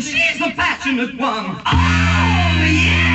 she's the passionate one. Oh, yeah!